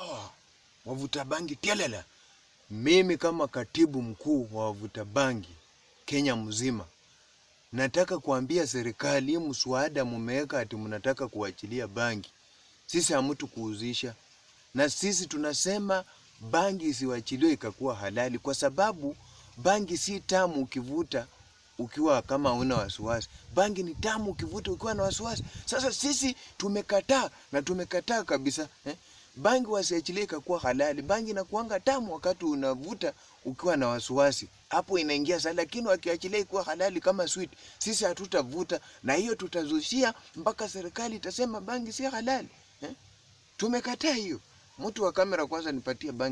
oh, wavuta bangi telela Mimi kama katibu mkuu wa wavuta bangi Kenya mzima nataka kuambia serikali, mswada mumeweka ati mnataka kuachilia bangi, sisi hamtu kuuzisha, na sisi tunasema bangi isiwachiliwe ikakuwa halali, kwa sababu bangi si tamu ukivuta ukiwa kama una wasiwasi. Bangi ni tamu ukivuta ukiwa na wasiwasi. Sasa sisi tumekataa na tumekataa kabisa eh? Bangi wasiachilie ikakuwa halali. Bangi inakuanga tamu wakati unavuta ukiwa na wasiwasi, hapo inaingia sana, lakini wakiachilia ikuwa halali kama sweet, sisi hatutavuta, na hiyo tutazushia mpaka serikali itasema bangi si halali eh? Tumekataa hiyo. Mtu wa kamera kwanza, nipatie bangi.